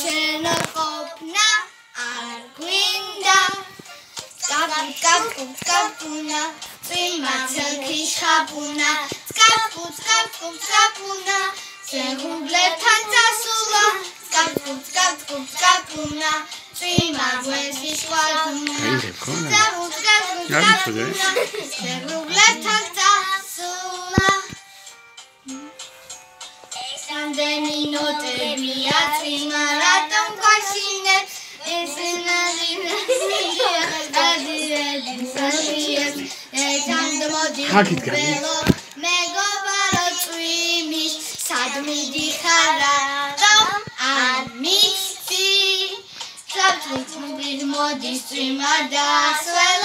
შენ ყოფნა არ გვინდა. კაპუ კაპუ კაპუნა წიმა ცელქი შხაპუნა კაპუ კაპუ კაპუნა ზეღუბლებთან წასულა კაპუ კაპუ კაპუნა წიმა ძველი შხაპუნა კაპუ კაპუ კაპუნა ზეღუბლებთან სანდენი ნოტებია წიმა რატომ გაშინებს ეს ხაკით გადი. მეგობარო წვიმის სადმი დიხარა არ მიცი. საფრთხის მოდის წვიმა და სველა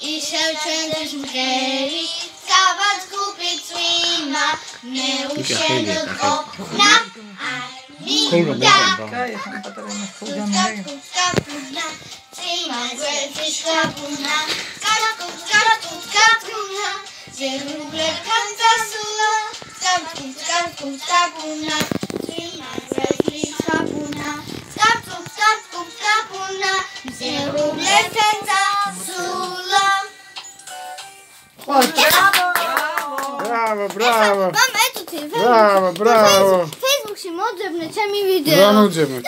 и шелченцем хери, цават купит свима, не ушеда копна, а минда. Кутка, кутка, свима, грефишка пуна, катку, катку, каткуна, зеру глеб канта сула, катку, катку, каткуна, ბრავო ბრავო მამա ეთუთი ბრავო ბრავო Facebook-ში. მოძებნე ჩემი ვიდეო. რა მოძებნე